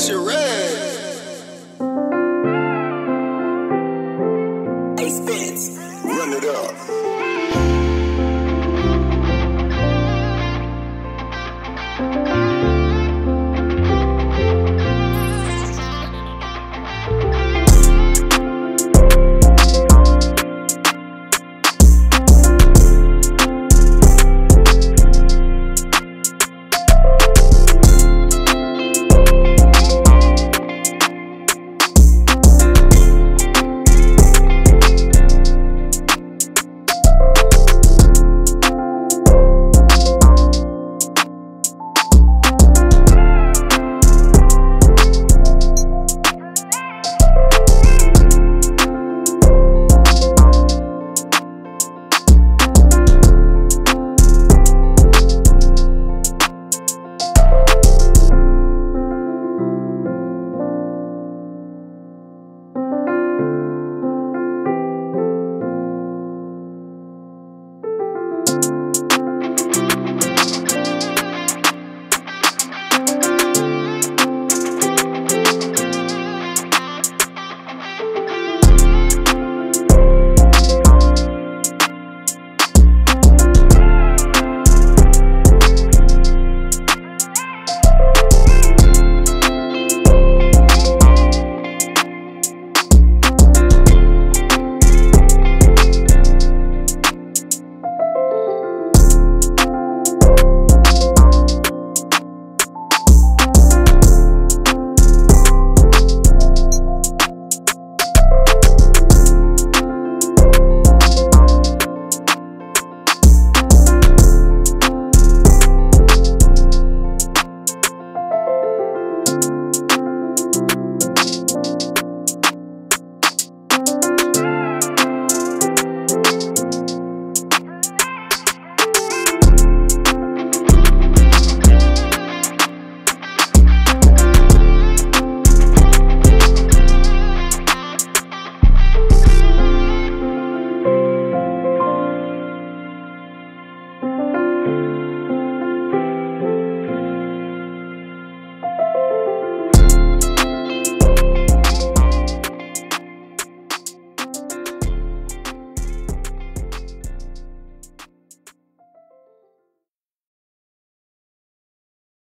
shit right.